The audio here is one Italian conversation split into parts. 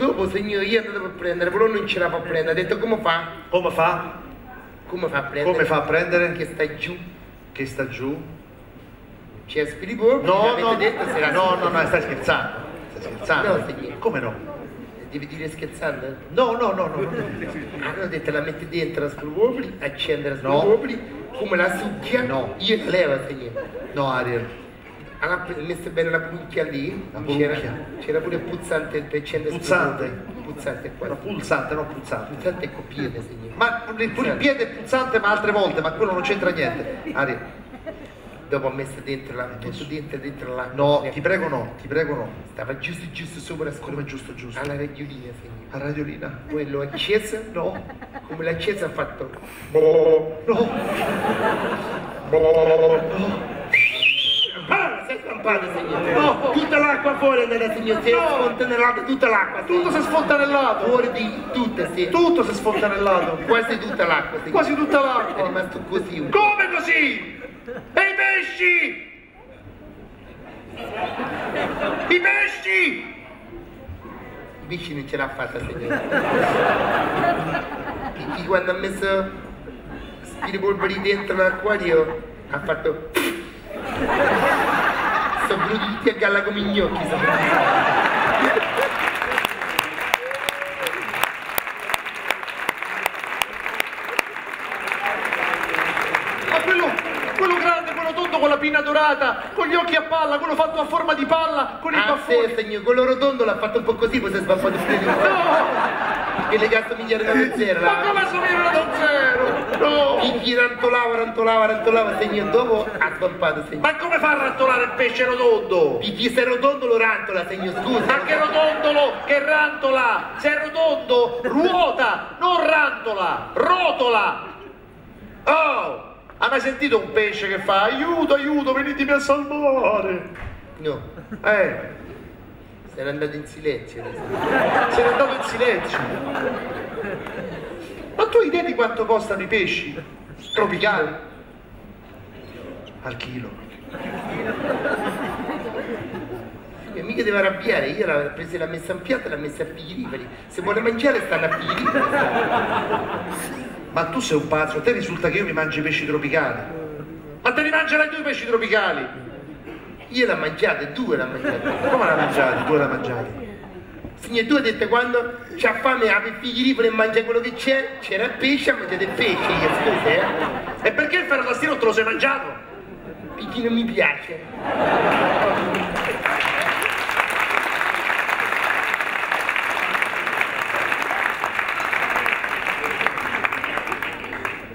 Dopo, signore, io andavo a prendere, però non ce la fa prendere. Ha detto come fa? Come fa? Come fa a prendere? Come fa a prendere? Che sta giù. Che sta giù? C'è spiripolvere, No, l'avete no, detto se la no, no, no, stai scherzando. Stai scherzando? No, signore. Come no? Devi dire scherzando? No, no, no, no. no. Ho detto la metti dentro la spiripolvere, accende la No. spiripolvere, come la succhia, No. io la levo, signore. No, Ariel. Ho messo bene la puncchia lì, c'era, pure puzzante per accendere Puzzante? spiripolvere. Puzzante qua. No, pulsante, no pulsante. Puzzante è copione, signore. Ma pure il piede è pulsante, ma altre volte, ma quello non c'entra niente. Ariel. Dopo ho messo dentro la, tutto dentro, dentro la... No, ti prego no, ti prego no. Stava giusto giusto sopra la Come giusto, giusto. Alla radiolina, signore. A radiolina. Quello acceso, No. come l'ha acceso ha fatto... No. Ah, si è stampato, signore! No. Tutta l'acqua fuori andata, signore! Si è No. sfontanellata tutta l'acqua, Tutto si è sfontanellato. Fuori di tutta, sì. Tutto si è sfontanellato. Quasi tutta l'acqua, signore. Quasi tutta È l'acqua. rimasto così. Come così? E i pesci? I pesci? I pesci non ce l'ha fatta, signore. Perché quando ha messo spiripolveri dentro l'acquario ha fatto... Sono venuti tutti a galla come gnocchi, sono venuti. Ma quello, quello grande, quello tondo con la pinna dorata, con gli occhi a palla, quello fatto a forma di palla, con i Ah, baffoni. sì, signore, quello rotondo l'ha fatto un po' così, poi si è sbaffato di No! Che le assomigliare a una zero. Ma come assomiglia da zero? No! Picchi rantolava, rantolava, rantolava, signore, dopo ha sbampato, signore. Ma come fa a rantolare il pesce rotondo? Picchi se è rotondo lo rantola, signore, scusa. Ma che rotondolo, che rantola! Se è rotondo, ruota, non rantola, rotola! Oh! Hai mai sentito un pesce che fa aiuto, aiuto, venitemi a salvare? No, Eh, se n'è andato in silenzio. se n'è andato in silenzio. Ma tu hai idea di quanto costano i pesci tropicali? Al chilo. E mica deve arrabbiare, io l'ho presa l'ho messa in piatto e l'ho messa a piglieriveri. Se vuole mangiare stanno a piglieriveri. Ma tu sei un pazzo, a te risulta che io mi mangio i pesci tropicali. Ma te li mangerai tu i pesci tropicali? Io l'ho mangiato, due l'ho mangiato. Come la mangiati? Tu la mangiati? Signore, tu hai detto quando c'ha fame apre il piglierivero e mangia quello che c'è, c'era il pesce, ha mangiato il pesce, io scusa, eh. E perché il ferrastino te lo sei mangiato? Perché non mi piace.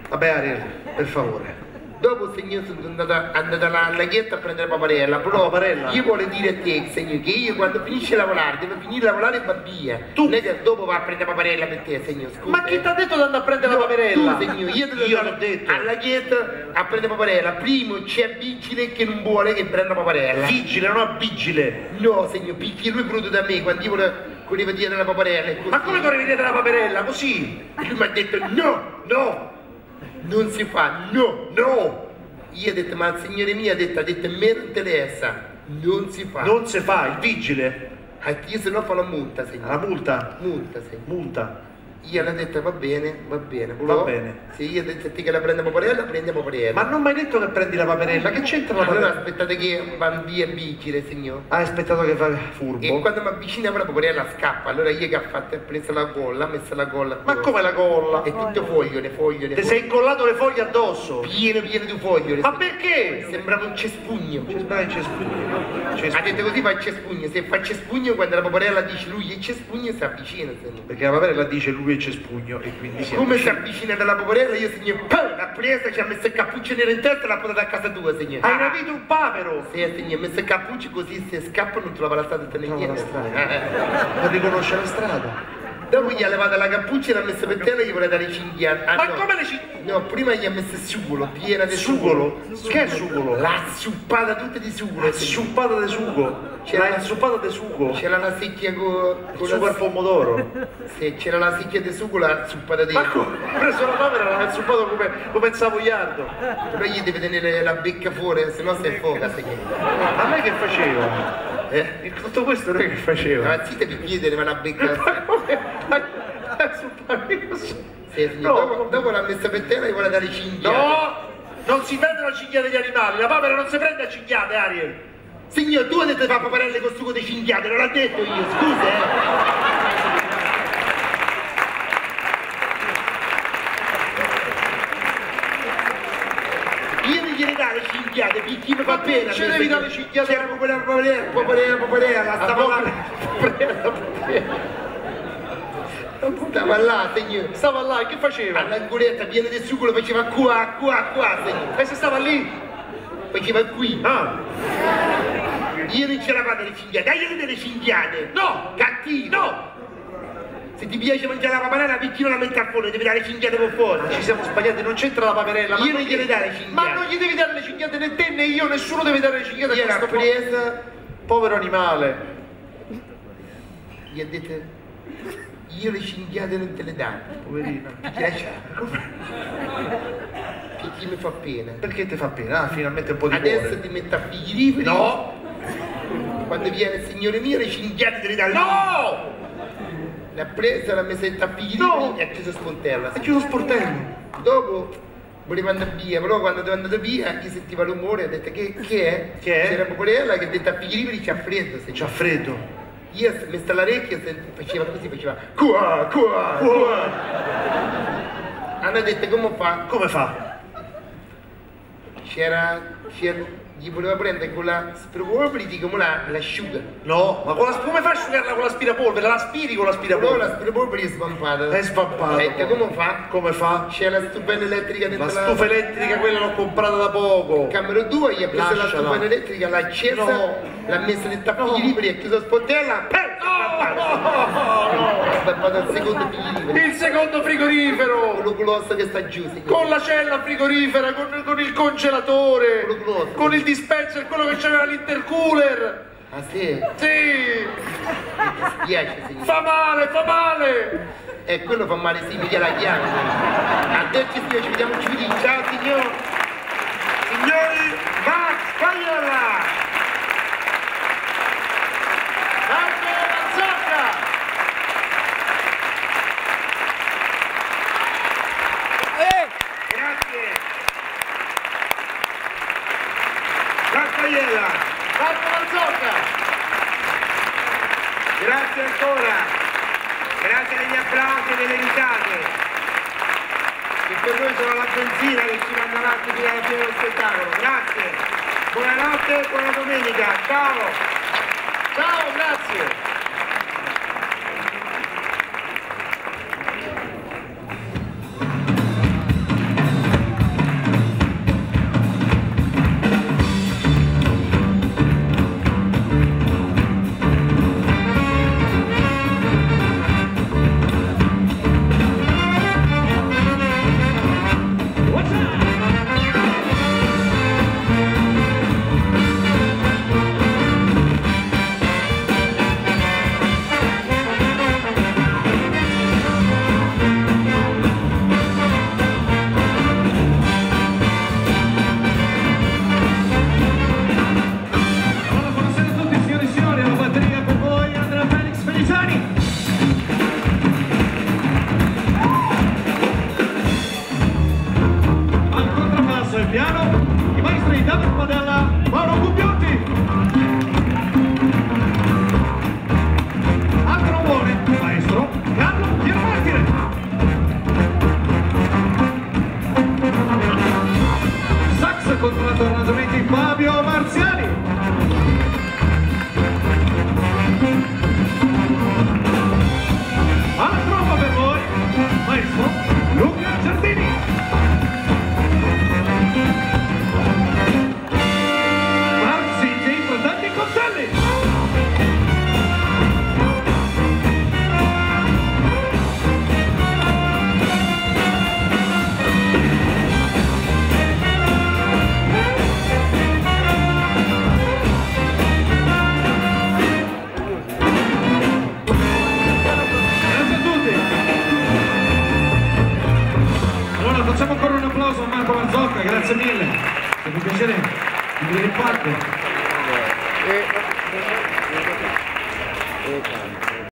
Vabbè Ariel, per favore. Dopo signore sono andata, andata alla laghetto a prendere paparella, però La paparella? io voglio dire a te, signore, che io quando finisce di lavorare, devo finire di lavorare e va via. Tu- Non è che dopo va a prendere paparella per te, signore, scusa. Ma chi ti ha detto di andare a prendere la No, paperella? Tu, signore, io andare l'ho detto. alla laghetto a prendere paparella. Primo c'è vigile che non vuole che prenda paparella. Vigile, non a vigile. No, signore, perché lui è venuto da me quando io volevo, volevo dire la paparella. Ma come correvi dietro la paperella? Così? Lui mi ha detto no, no, non si fa, no, no. Io ho detto, ma il signore mio ha detto, ha detto, me non interessa, non si fa. Non si fa, il vigile. Ah, Io se no fa la multa, La signore. multa. Multa, signore. Multa. Io le ho detto, va bene, va bene. Va bene. Se io ho detto che la prende paparella, prendi paparella. Ma non mi hai detto che prendi la paperella? Che c'entra la Allora paperella? aspettate che va via vigile, signore. Hai aspettato che fa E furbo? quando mi avvicina la paparella scappa, allora io che ho fatto? Ho preso la colla, ho messo la colla. Ma come la colla? E tutte fogliole, fogliole. Ti sei incollato le foglie addosso? pieno pieno di fogliole. Ma perché? Sembrava un cespugno. Dai, c'è spugno. C'è Ha detto così fa il cespugno, se fa il cespugno quando la paparella dice lui è cespugno si avvicina. Perché la paperella dice lui è cespugno e quindi si Come si avvicina. dalla paparella io signor pam, l'ha presa, ci ha messo il cappuccio nero in testa e l'ha portata a casa tua signor. Hai rapito un papero? Sì, signor, ha messo il cappuccio così se scappa non trova la strada te ne la niente. strada. Eh, Non riconosce la strada. Dopo gli ha levato la cappuccia e l'ha messa per terra e gli vuole dare i cinghiali. Ah, Ma no. come le ci... No, prima gli ha messo il sucolo, piena di Sucolo? Che è sucolo? L'ha zuppata tutta di sucolo. La signor. zuppata di sugo. C'era- La zuppata di sugo. C'era la secchia con, con Sugo la al pomodoro. Sì, c'era la secchia di sugo, l'ha zuppata Ma dentro. come? Ha preso la papera l'ha zuppato come, come savoiardo. Però gli deve tenere la becca fuori, se no si affoga, signore. A me che faceva? Eh, tutto questo lei che faceva? Ma zitto di chiedere, ma la becca. No. Dopo, l'ha messa per terra e vuole dare cinghiate. No! Non si prendono a cinghiate gli animali, la papera non si prende a cinghiate, Ariel! Signor, tu hai detto fa paparelle con sugo di cinghiate, non l'ha detto io, scusa, eh. Io mi gliene dare cinghiate, mi fa pena. ce devi dare cinghiate? C'era popolina, popolina, popolina, popolina, stava là. Stava là, signor. Stava là, e che faceva? All'angoletta piena di sugo lo faceva qua, qua, qua, signor. E se stava lì? Faceva qui. Ah! Io non ce la le cinghiate, dai delle cinghiate! No! Cattivo! No! Se ti piace mangiare la papanella, perché non la metti al forno? Devi dare cinghiate per forza! ci siamo sbagliati, non c'entra la paperella. ma Io non gli- dare cinghiate. Ma non gli devi dare le cinghiate né te né io, nessuno deve dare le cinghiate a Io questo presa, povero animale. gli ha detto, io le cinghiate non te le dà, Poverino. ti lascia. Perché mi fa pena. Perché ti fa pena? Ah, finalmente un po' di Adesso cuore. ti metto a figli liberi. No! Quando viene il signore mio, le cinghiate te le lui. No! L'ha presa, l'ha messa a figli No. e ha chiuso sportella. È chiuso sportello. Dopo voleva andare via, però quando è andato via gli sentiva l'umore e ha detto che, che è? Che è? C'era Poporella che ha detto a figli liberi c'ha freddo. C'ha freddo. Io mi messa all'orecchio e faceva così, faceva qua, qua, qua. Hanno detto come fa? Come fa? C'era, c'era, gli voleva prendere con la spropolvere come la, l'asciuga. No, ma con la, come fai a asciugarla con l'aspirapolvere? La aspiri con l'aspirapolvere? la spropolvere è svampata. È svampata. Ecco come fa? Come fa? C'è la stupenda elettrica dentro La stufa elettrica quella l'ho comprata da poco. Camera 2 gli ha preso la Lasciala. stufa elettrica, l'ha accesa, No. l'ha messa nel tappigli liberi, ha chiuso la sportella, ha al secondo liberi. Il secondo frigorifero! Colosso che sta giù. Con la cella frigorifera, con, con il congelatore, grosso. con il dispenser, quello che c'aveva l'intercooler. Ah sì? Sì, Mi piace, signore. fa male, fa male. E quello fa male, sì, mi la chiave. Arrivederci, signore, ci vediamo giovedì. Ciao, signor. Signori, Max Paiola! Marco Mazzocca! Grazie. Raffaella, Marco Mazzocca! grazie ancora. Grazie degli applausi e delle risate. Che per noi sono la benzina che ci manda avanti fino alla fine dello spettacolo. Grazie. Buonanotte e buona domenica. Ciao. Ciao, grazie!